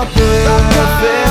café. Dá café.